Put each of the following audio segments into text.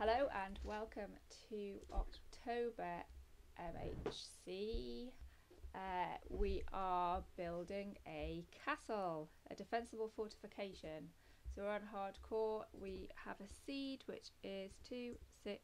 Hello and welcome to October MHC. Uh, we are building a castle, a defensible fortification. So we're on hardcore. We have a seed which is two, six,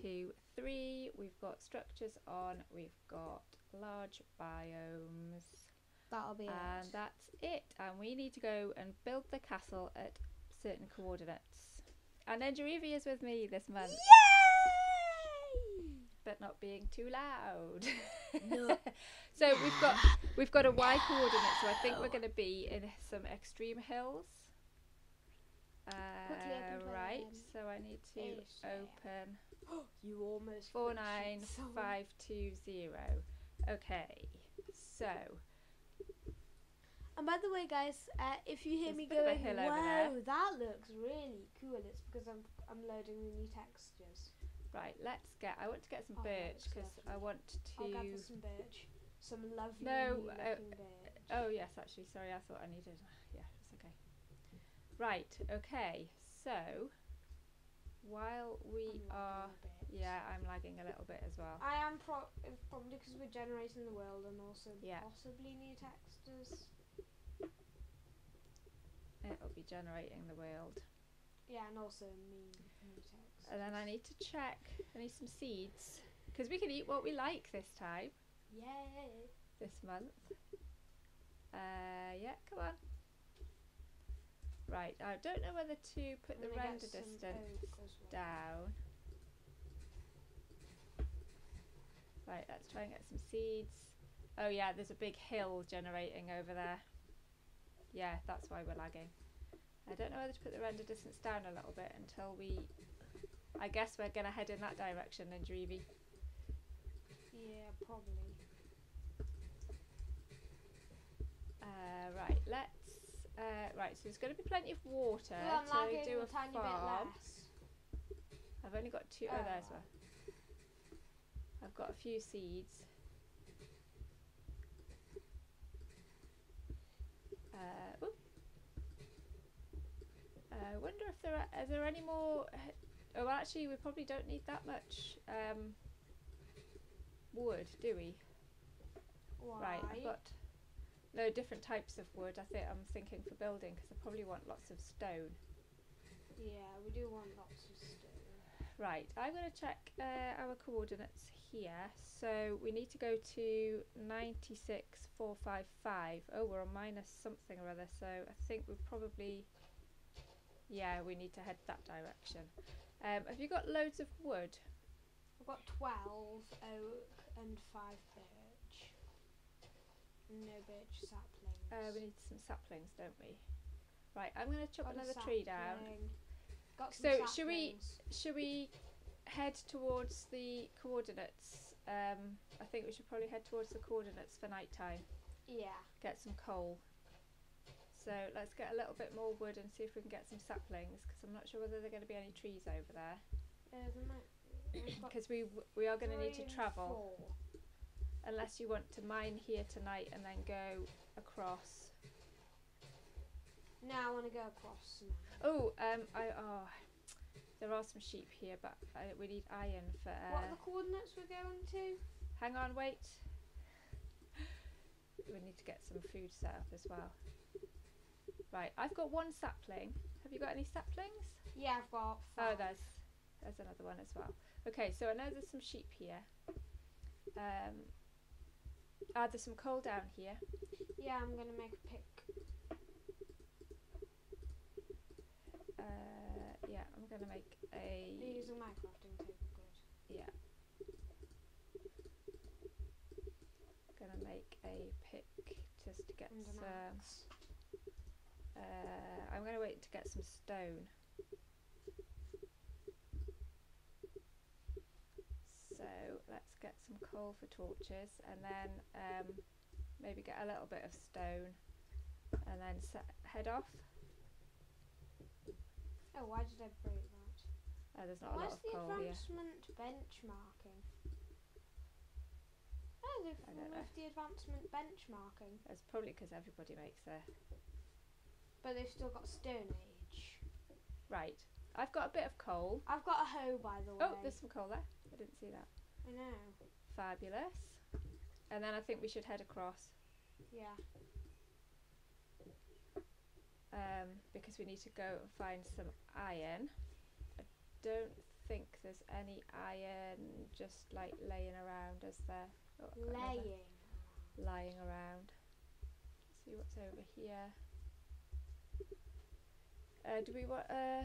two, three. We've got structures on. We've got large biomes. That'll be And it. that's it. And we need to go and build the castle at certain coordinates. And Engerevi is with me this month, Yay! but not being too loud. No. so we've got we've got a Y coordinate, so I think we're going to be in some extreme hills. Uh, right. So I need to open you almost four nine five two zero. Okay. So And by the way, guys, uh, if you hear There's me going, "Wow, that looks really cool," it's because I'm I'm loading the new textures. right, let's get. I want to get some Oh, birch because I want to. I'll gather some birch, some lovely No, uh, birch. Oh yes, actually, sorry, I thought I needed. Yeah, it's okay. Right. Okay. So while we are, yeah, I'm lagging a little bit as well. I am pro- probably because we're generating the world and also Yeah. possibly new textures. It'll generating the world, Yeah, and also me new textures. and then I need to check. I need some seeds because we can eat what we like this time, Yay! this month. Uh, yeah, come on. Right, I don't know whether to put the render distance well. down. Right, let's try and get some seeds. Oh yeah, there's a big hill generating over there. Yeah, that's why we're lagging. I don't know whether to put the render distance down a little bit until we... I guess we're going to head in that direction in Dreevy. Yeah, probably. Uh, right, let's... Uh, right, so there's going to be plenty of water Well, I'm to do a a tiny farm. bit less. I've only got two. Oh, there's Oh. one. I've got a few seeds. Uh. I wonder if there are, are there any more. Oh, well, actually, we probably don't need that much um, wood, do we? Why? Right, I've got no different types of wood. I think I'm thinking for building because I probably want lots of stone. Yeah, we do want lots of stone. Right, I'm going to check uh, our coordinates here. So we need to go to 96455. Oh, we're on minus something or other. So I think we probably, yeah, we need to head that direction. Um, have you got loads of wood? I've got 12 oak and 5 birch. No birch saplings. Uh, we need some saplings, don't we? Right, I'm going to chop Got another tree down. Got some So, should we- Should we head towards the coordinates? Um, I think we should probably head towards the coordinates for night time. Yeah. get some coal. So let's get a little bit more wood and see if we can get some saplings because I'm not sure whether there are going to be any trees over there Uh, there might I've got because we we are going to need to travel four. unless you want to mine here tonight and then go across. Now I want to go across. Oh, um, I oh, there are some sheep here, but I, we need iron for. what are Uh, the coordinates we're going to? hang on, wait. We need to get some food set up as well. Right, I've got one sapling. Have you got any saplings? Yeah, I've got Oh, five. there's there's another one as well. Okay, so I know there's some sheep here. Um, ah, there's some coal down here. Yeah, I'm gonna make a pick. Uh, yeah, I'm gonna make Are you a using my crafting table? Good. yeah. Gonna make a pick just to get some. axe. Uh, I'm gonna wait to get some stone. So let's get some coal for torches, and then um, maybe get a little bit of stone, and then set, head off. Oh, why did I break that? Oh, there's not a lot of the coal here. advancement benchmarking? Oh, they've I don't know. removed the advancement benchmarking, It's probably because everybody makes their but they've still got Stone Age. right. I've got a bit of coal. I've got a hoe, by the way. Oh, there's some coal there. I didn't see that. I know. Fabulous. And then I think we should head across Yeah. um, because we need to go and find some iron. I don't think there's any iron just like laying around, is there? Oh, I've got another Laying. lying around. see what's over here. Uh, do we want uh,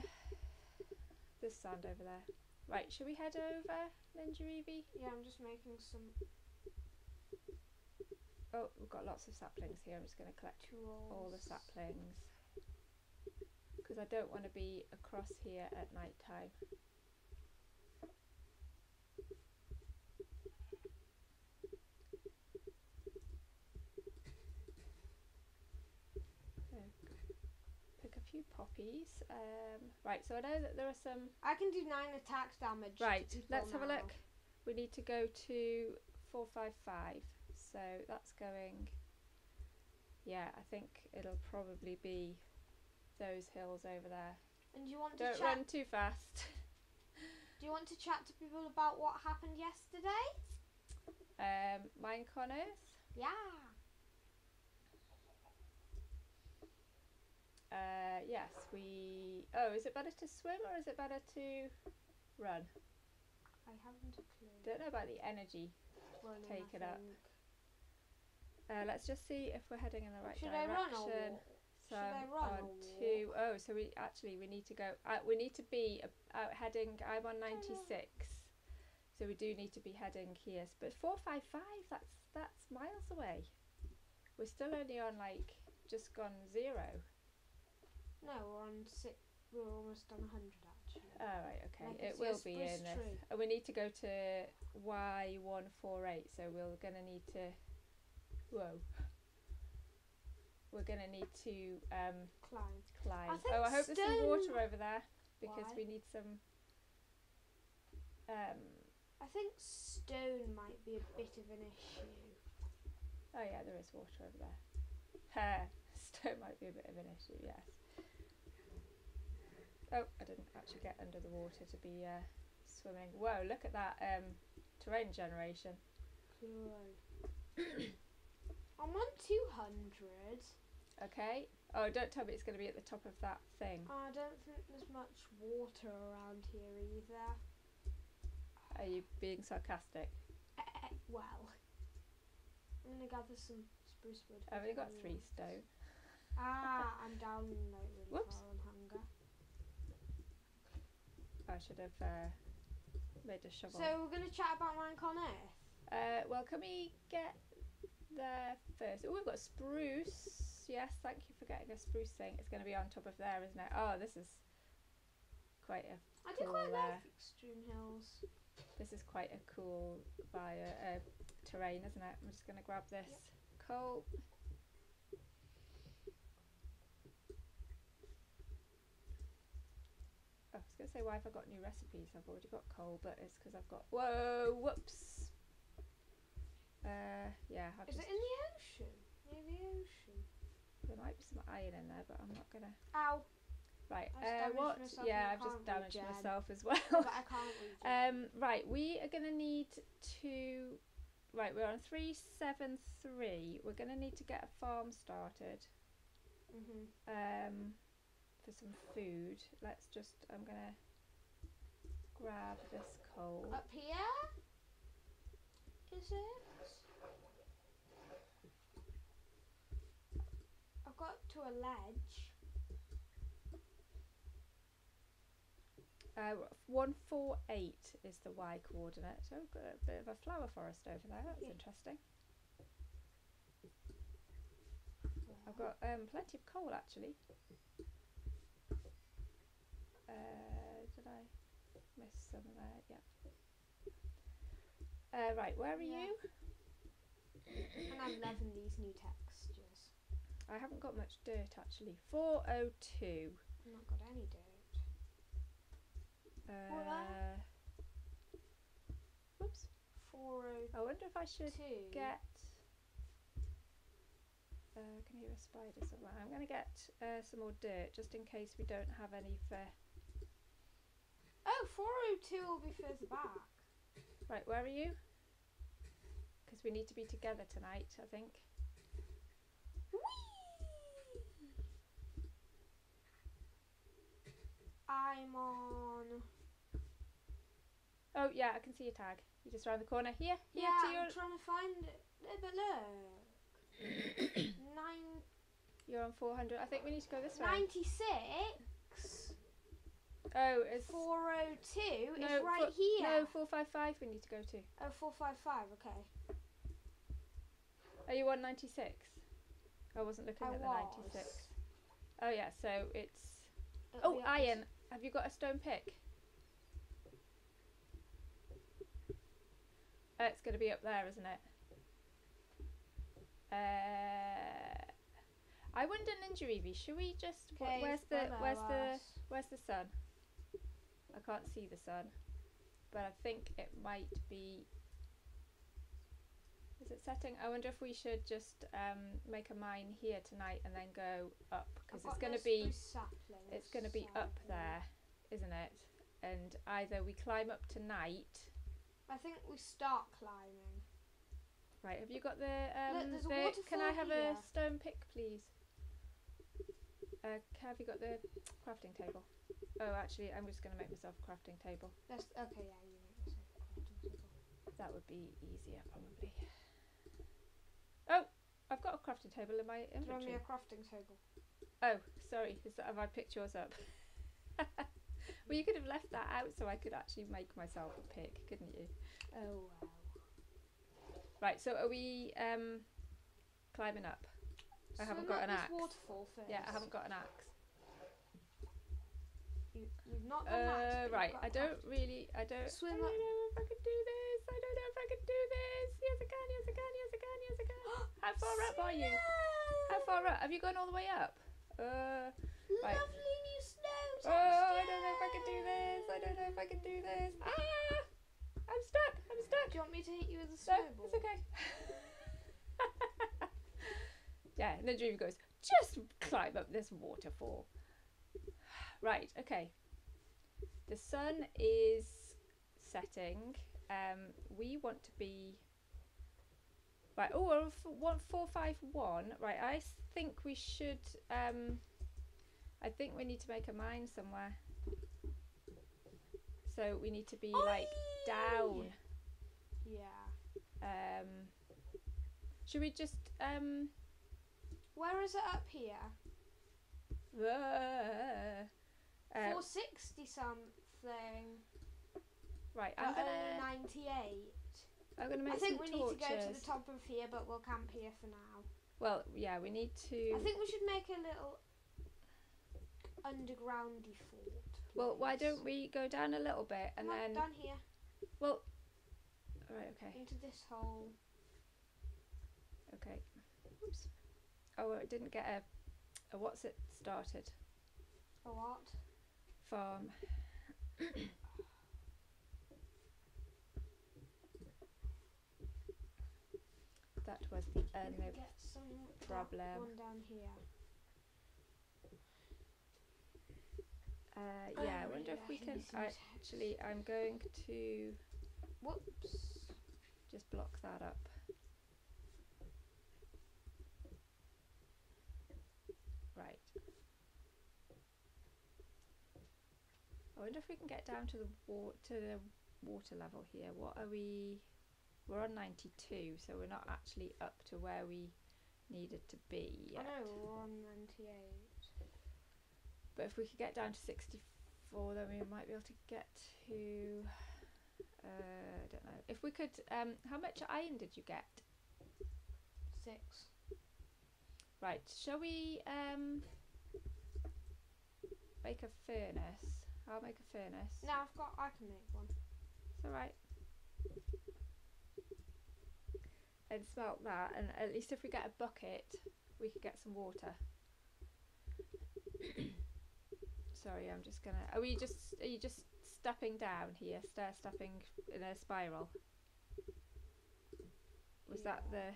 this sand over there? Right, shall we head over, Ninja Yeah, I'm just making some Oh, we've got lots of saplings here. I'm just going to collect tools. all the saplings because I don't want to be across here at night time. Few poppies. Um, right, so I know that there are some. I can do nine attack damage. Right, let's have a look. We need to go to 455. So that's going. Yeah, I think it'll probably be those hills over there. And do you want to Don't chat? run too fast. Do you want to chat to people about what happened yesterday? Um, Minecon Earth. Yeah. Uh, yes, we. Oh, is it better to swim or is it better to run? I haven't a clue. Don't know about the energy. Running, take it up. Uh, let's just see if we're heading in the right Should direction. So Should I run on two. Oh, so we actually we need to go. Uh, we need to be uh, out heading. I'm on ninety six, so we do need to be heading here. But four five five. That's that's miles away. We're still only on like just gone zero. No, we're on six. We're almost on hundred actually. All right. Okay. Like it will be in this. tree. And we need to go to Y one four eight. So we're gonna need to. Whoa. We're gonna need to um, Climb. climb. think oh, I hope there's some water over there because Why? we need some. Um, I think stone might be a bit of an issue. oh yeah, there is water over there. Stone might be a bit of an issue. Yes. Oh, I didn't actually get under the water to be uh, swimming. Whoa! Look at that um, terrain generation. I'm on two hundred. Okay. Oh, don't tell me it's going to be at the top of that thing. I don't think there's much water around here either. Are you being sarcastic? Eh, well, I'm gonna gather some spruce wood. I've only got three stone. Ah, I'm down like really Whoops. far on hunger. I should have uh, made a shovel. So we're gonna chat about Minecon Earth. Uh, well, can we get there first? Oh, we've got spruce. Yes, thank you for getting a spruce thing. It's going to be on top of there, isn't it? Oh, this is quite a. I do quite Cool, like uh, Extreme Hills. This is quite a cool bio uh, terrain, isn't it? I'm just going to grab this coal. Oh, I was going to say, why have I got new recipes? I've already got coal, but it's because I've got. Whoa! Whoops! Uh, yeah, I've Is it in the ocean? Near the ocean. There might be some iron in there, but I'm not gonna. Ow! Right. Uh, what? Yeah, I've just damaged regen. myself as well. but I can't um. Right. We are gonna need to. Right. We're on three seven three. We're gonna need to get a farm started. Mhm. Um. For some food. Let's just. I'm gonna grab this coal. Up here? Is it? I've got to a ledge. Uh, one four eight is the Y coordinate. So we've got a bit of a flower forest over there. That's Yeah. interesting. I've got um, plenty of coal actually. Uh, did I miss some there? Yeah. Uh, right, where are Yeah. you? And I'm loving these new textures. I haven't got much dirt actually. 402. I've not got any dirt. Uh, whoops. 402. I wonder if I should get. Uh, I can hear a spider somewhere. I'm going to get uh, some more dirt just in case we don't have any for Oh, oh two will be further back. Right, where are you? Because we need to be together tonight, I think. I'm on. Oh yeah, I can see your tag. You're just around the corner. Here, here Yeah, to your. I'm trying to find it. But look. Nine, You're on 400. I think we need to go this way. 96, Oh, it's 402 is right fo- here. no 455. We need to go to. Oh, 455, okay. Are you on 96? I wasn't looking I at the 96. Oh yeah, so it's. It'll Oh, be iron. Have you got a stone pick? Uh, it's going to be up there, isn't it? Uh, I wonder, Ninja Evie, should we just? wh- where's the where's the where's the sun? I can't see the sun, but I think it might be. Is it setting? I wonder if we should just um, make a mine here tonight and then go up because it's going to be it's going to be up there, isn't it? And either we climb up tonight. I think we start climbing. Right, have you got the um a the, can I have a stone pick please? Uh have you got the crafting table? Oh actually I'm just gonna make myself a crafting table. Let's, okay, yeah, you make yourself a crafting table. That would be easier probably. Oh, I've got a crafting table in my inventory. Throw me a crafting table. Oh, sorry, is that, have I picked yours up? well you could have left that out so I could actually make myself a pick, couldn't you? Oh wow. Right, so are we um climbing up? I haven't got an axe. waterfall first. Yeah, I haven't got an axe. You, you've not done that. Uh, but right, got I don't really, I don't, Swim I don't know if I can do this. I don't know if I can do this. Yes, I can. Yes, I can. Yes, I can. Yes, I can. How far up are you? How far up? Have you gone all the way up? Uh, right. Lovely new snow oh, I don't know if I can do this. I don't know if I can do this. Ah, I'm stuck. I'm stuck. Do you want me to hit you with a No, snowball? it's okay. yeah, and then Dream goes, just climb up this waterfall. Right, okay. The sun is setting. Um, we want to be. Right, oh, one, four, five, one. Right, I think we should. Um, I think we need to make a mine somewhere. So we need to be like down. Yeah. Um, should we just um? Where is it up here? Uh, uh, 460 something. right, I'm gonna only 98. I'm gonna make I think we torches. need to go to the top of here, but we'll camp here for now. Well, yeah, we need to. I think we should make a little undergroundy fort. well, why don't we go down a little bit and then? down here Well, right, okay, into this hole. okay. Oops. Oh, it didn't get a, a what's it started A what? farm. that was the only get some problem. One down here. Uh, Oh, yeah, I really, wonder if we can can. use some I, text. actually, I'm going to Whoops. just block that up. Right. I wonder if we can get down to the wa- to the water level here. What are we? We're on 92, so we're not actually up to where we needed to be yet. I know we're on 98. But if we could get down to 64, then we might be able to get to. Uh, I don't know. If we could, um, how much iron did you get? Six. Right, shall we um, make a furnace? I'll make a furnace. No, I've got. I can make one. It's alright. And smelt that, and at least if we get a bucket, we could get some water. Sorry, I'm just gonna. Are we just? Are you just stepping down here? Stair stepping in a spiral. Was that Yeah.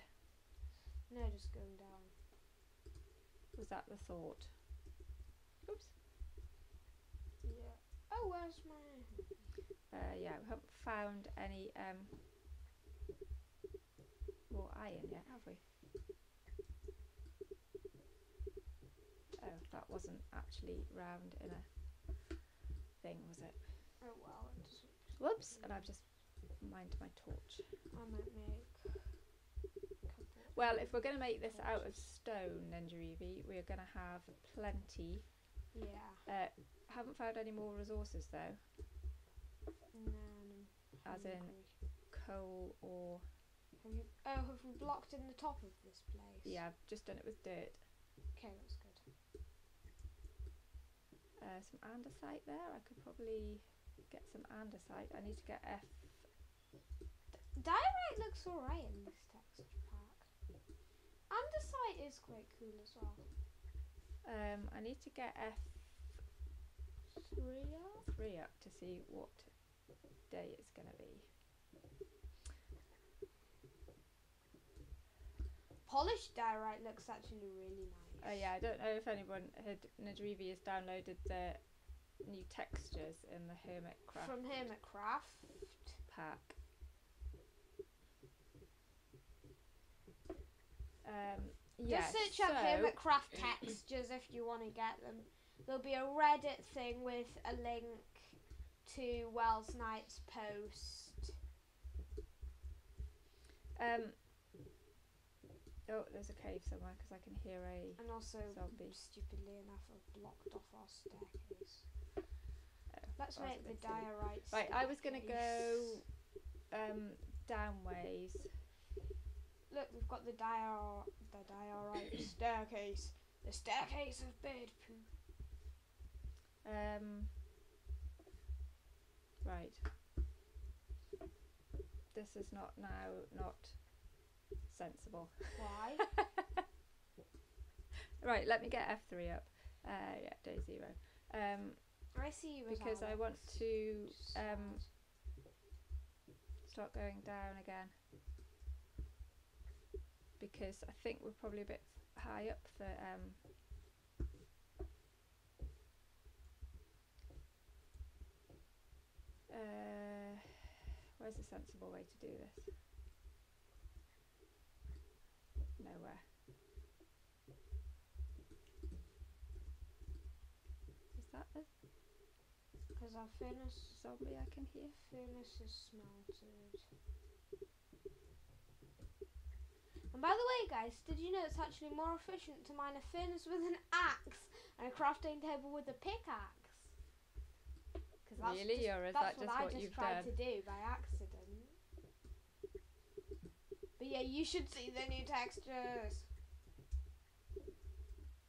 the? No, just going down. Was that the thought? Oops. Yeah. Oh, where's my? Uh, yeah, we haven't found any um, more iron yet, have we? Oh, that wasn't actually round in a thing, was it? Oh well, it. Whoops! And I've just mined my torch. I might make. Well, if we're going to make this out of stone, Ninja we're going to have plenty. Yeah. Uh, haven't found any more resources though, No, as in coal or Have you? Oh, have we blocked in the top of this place? yeah, I've just done it with dirt. Okay, that's good. Uh, some andesite there. I could probably get some andesite. I need to get F. Diorite looks alright in this texture pack. Andesite is quite cool as well. Um, I need to get F Three up. up to see what day it's going to be. Polished diorite looks actually really nice. Oh yeah, I don't know if anyone had Nadrivi has downloaded the new textures in the Hermitcraft From Hermitcraft. pack. Um, yeah, Just search up so- Hermitcraft textures if you want to get them. There'll be a Reddit thing with a link to Wells Knight's post. Um, oh, there's a cave somewhere because I can hear a And also, zombie. stupidly enough, I've blocked off our staircase. Oh, Let's that was a make the diorite Right, I was gonna go um downways. Look, we've got the dior the diorite staircase. The staircase of bird poo. Um, right. This is not now not sensible. Why? right, let me get F three up. Uh, yeah, day zero. Um, I see you because I want to um start going down again. Because I think we're probably a bit high up for um uh where's a sensible way to do this? Nowhere. Is that a Because our furnace zombie I can hear? furnace is smelted. And by the way, guys, did you know it's actually more efficient to mine a furnace with an axe and a crafting table with a pickaxe? Because that's Really? just, Or is that's that just what I what just you've tried done? to do by accident. But yeah, you should see the new textures.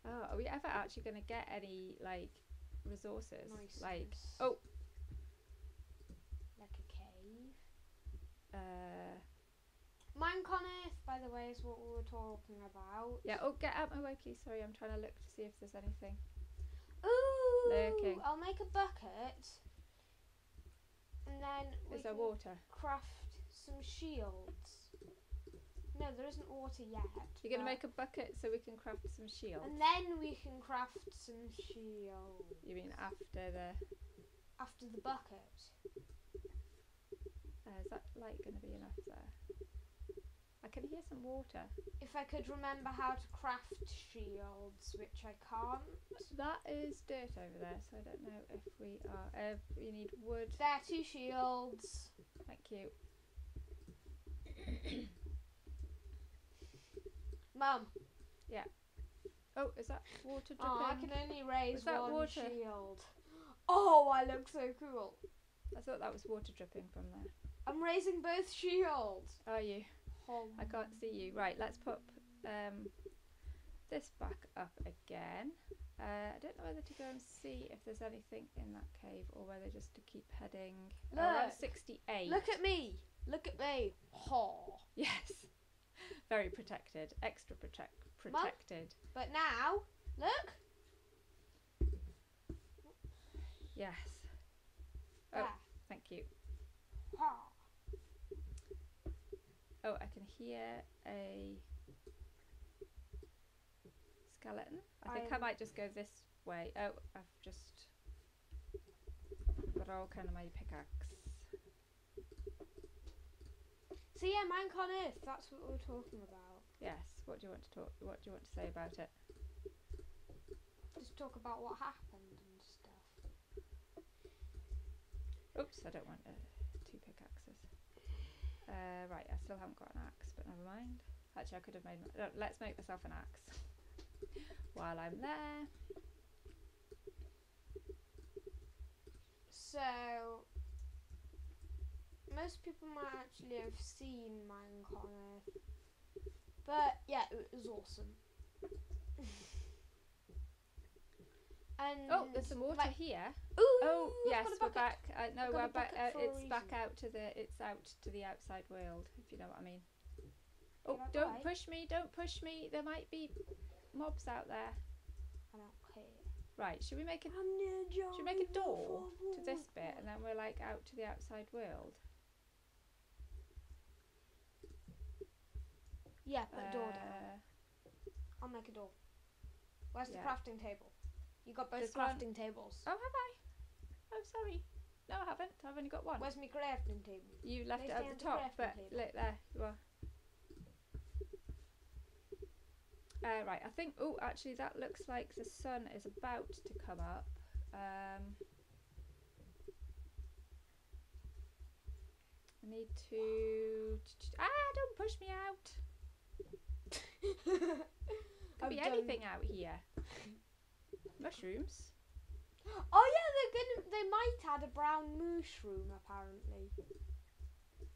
Oh, are we ever actually going to get any like resources? Nice. Like, oh. like a cave. uh, Minecon Earth, by the way, is what we were talking about. yeah. Oh, get out my way, please. Sorry, I'm trying to look to see if there's anything. Ooh! Lurking. I'll make a bucket, and then we Is there can water? craft some shields. No, there isn't water yet. You're going to make a bucket so we can craft some shields. And then we can craft some shields You mean after the? after the bucket. Uh, is that light going to be enough there? I can hear some water. If I could remember how to craft shields, which I can't. That is dirt over there, so I don't know if we are. Uh, we need wood. There, two shields. Thank you. Mum, Yeah. Oh, is that water dripping? oh, I can only raise Was that one water? shield. Oh, I look so cool. I thought that was water dripping from there. I'm raising both shields. Are you? Oh, I can't see you. Right, let's pop um, this back up again. Uh, I don't know whether to go and see if there's anything in that cave or whether just to keep heading. Oh, Look. 68. Look at me. Look at me. Oh. Yes. Very protected. Extra protect protected. But now, look. Yes. Oh. There. Thank you. Ha. Oh, I can hear a skeleton. I think I I'm- might just go this way. Oh, I've just got all kind of my pickaxe. So yeah, Minecon Earth. That's what we're talking about. Yes. What do you want to talk? What do you want to say about it? Just talk about what happened and stuff. Oops, I don't want uh, two pickaxes. Uh, right, I still haven't got an axe, but never mind. Actually, I could have made. My, let's make myself an axe while I'm there. So most people might actually have seen Minecon Earth, but yeah, it was awesome. and Oh, there's some water like- here. Ooh, Oh, yes, we're back. Uh, no, we're back. Uh, it's back out to the. It's out to the outside world, if you know what I mean. Oh, don't push me! Don't push me! There might be mobs out there. I don't care. Right, should we make a should we make a door to this bit, and then we're like out to the outside world? Yeah, put a door down. Uh, I'll make a door. Where's yeah. the crafting table? You got both There's one- crafting tables. Oh, have I? Oh, sorry. No, I haven't. I've only got one. Where's my crafting table? You left They it at the top, but table. look there you are. Uh, right, I think. Oh, actually, that looks like the sun is about to come up. Um, I need to. Ah! Don't push me out. Could I've be anything out here. Mushrooms. Oh yeah, they're gonna. They might add a brown mushroom apparently.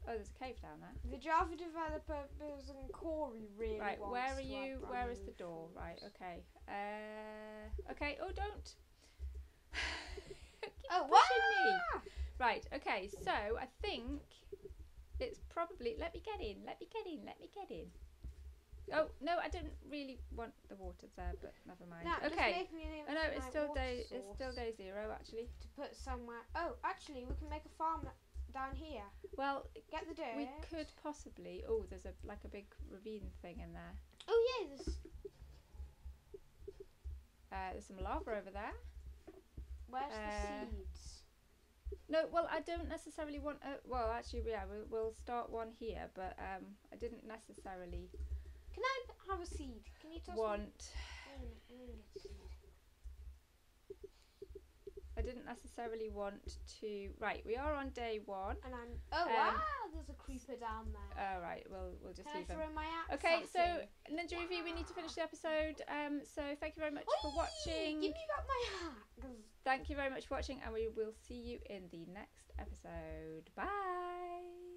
Oh, there's a cave down there. The Java developer Bills and Corey really Right, where are you? Where is the door? Right, okay. Uh, okay. Oh, don't. Oh, pushing me. Right, okay, so I think it's probably. Let me get in, let me get in, let me get in. Oh, no, I didn't really want the water there, but never mind. Just okay. make me an I know it's still day it's still day zero actually. to put somewhere. Oh, actually, we can make a farm down here. Well, Get the dirt. we could possibly oh there's a like a big ravine thing in there. Oh yeah, there's. Uh, there's some lava over there. Where's Uh, the seeds? No, well I don't necessarily want a well actually yeah we'll, we'll start one here but um I didn't necessarily Can I have a seed? Can you toss want Wait a minute, I'm gonna get a seed. I didn't necessarily want to. Right, we are on day one. And I'm. Oh Um, wow, there's a creeper down there. All right, we'll we'll just Can I leave him. my axe? Okay, so him? Ninja Review, we need to finish the episode. Um, so thank you very much for watching. Give me back my axe. Thank you very much for watching, and we will see you in the next episode. Bye.